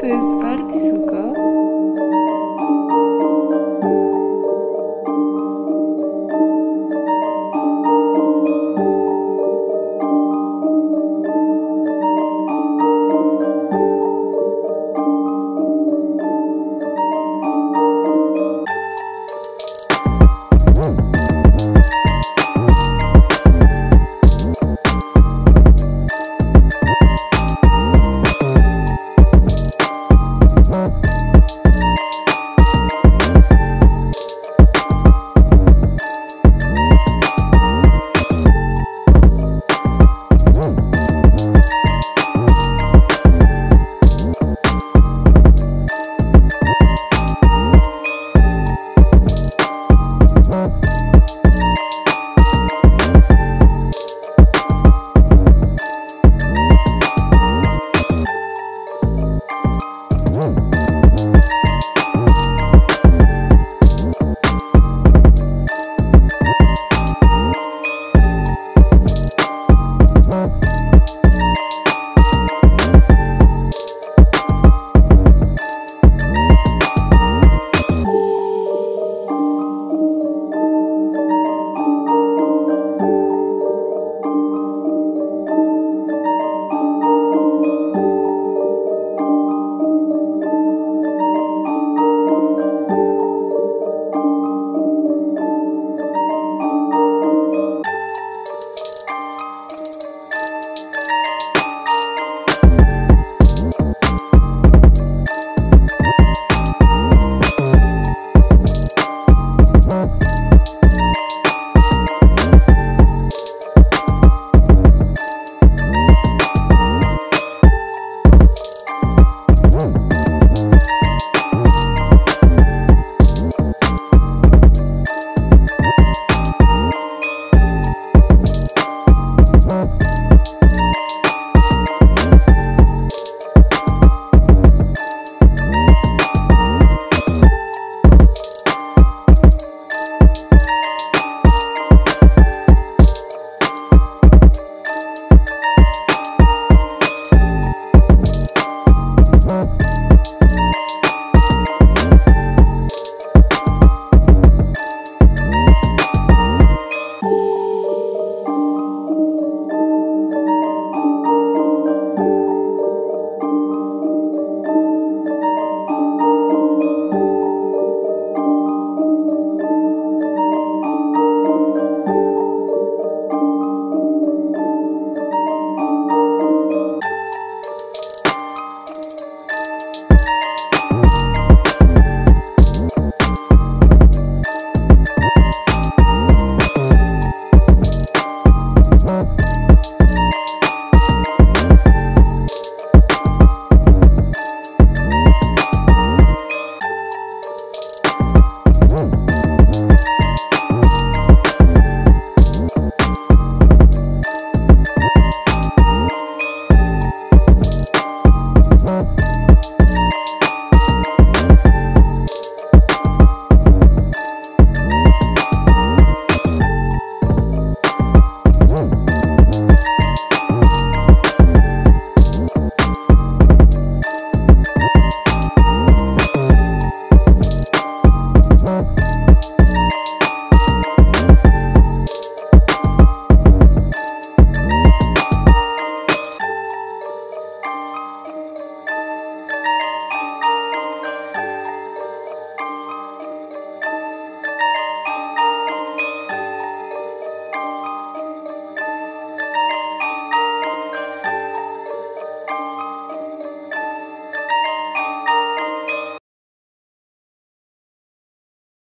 To jest Barty Suko.